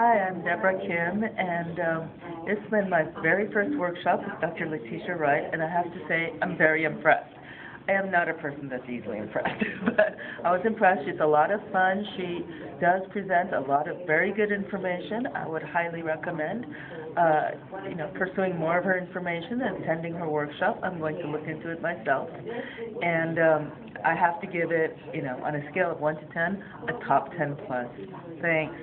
Hi, I'm Deborah Chin, and um, this has been my very first workshop with Dr. Letitia Wright, and I have to say I'm very impressed. I am not a person that's easily impressed, but I was impressed. She's a lot of fun. She does present a lot of very good information. I would highly recommend, uh, you know, pursuing more of her information and attending her workshop. I'm going to look into it myself, and um, I have to give it, you know, on a scale of one to ten, a top ten plus. Thanks.